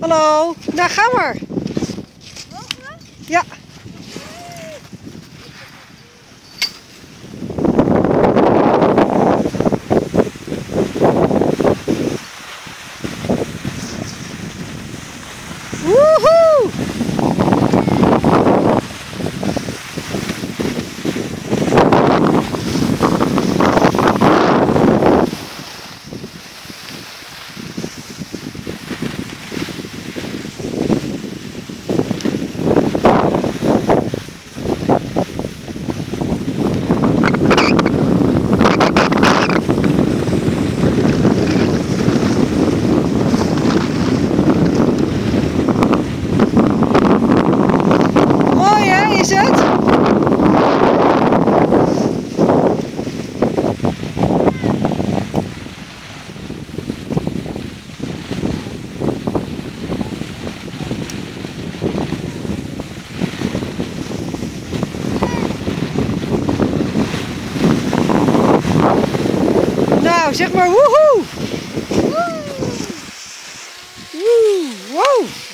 Hallo, nou ga maar. Ja. Woehoe! Zeg maar woehoe! Woe! Wow!